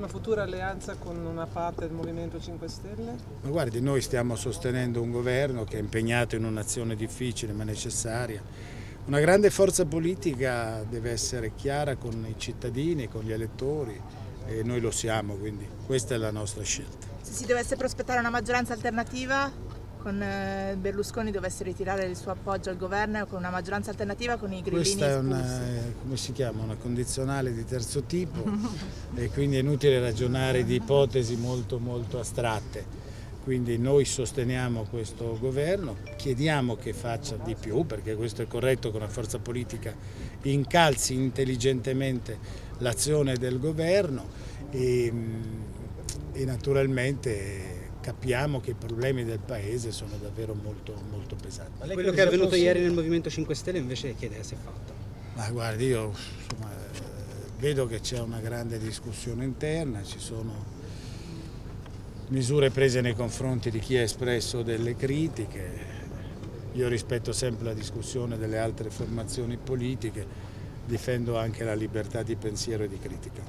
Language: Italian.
una futura alleanza con una parte del Movimento 5 Stelle? Ma guardi, noi stiamo sostenendo un governo che è impegnato in un'azione difficile ma necessaria. Una grande forza politica deve essere chiara con i cittadini, con gli elettori e noi lo siamo, quindi questa è la nostra scelta. Se si dovesse prospettare una maggioranza alternativa con eh, Berlusconi dovesse ritirare il suo appoggio al governo con una maggioranza alternativa con i grillini Questa è una, eh, come si chiama, una condizionale di terzo tipo e quindi è inutile ragionare di ipotesi molto molto astratte. Quindi noi sosteniamo questo governo, chiediamo che faccia di più perché questo è corretto che una forza politica incalzi intelligentemente l'azione del governo e, e naturalmente capiamo che i problemi del Paese sono davvero molto, molto pesanti. Quello che è avvenuto ieri nel Movimento 5 Stelle invece che idea si è fatto? Ma guardi, io insomma, vedo che c'è una grande discussione interna, ci sono misure prese nei confronti di chi ha espresso delle critiche, io rispetto sempre la discussione delle altre formazioni politiche, difendo anche la libertà di pensiero e di critica.